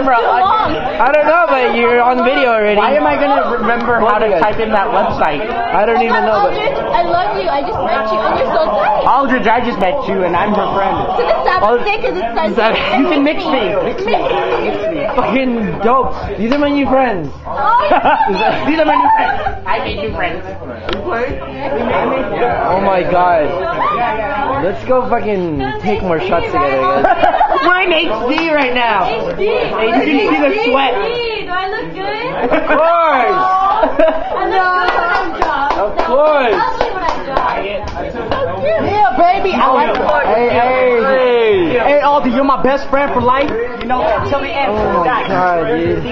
camera. I don't know, but you're on video already. Why am I gonna remember how to type in that website? I don't even know, but Aldridge, I love you. I just met you, and you're so nice. Aldridge, I just met you, and I'm her friend. To the seventh day, because it says Seven- You can mix me. Mix me. Mix me. fucking dope. These are my new friends. Oh, yeah. These are my new friends. I made new friends. Oh my god. Let's go fucking take more shots together, guys. We're in HD right now. HD. You can see the sweat. HD. Do I look good? Of course. I look good when I'm drunk. Of course. Ugly when I'm drunk. So cute. Yeah, baby. I like oh, Hey, hey. Hey. Hey, Aldie, you're my best friend for life. You know, until the end. Oh my God, there's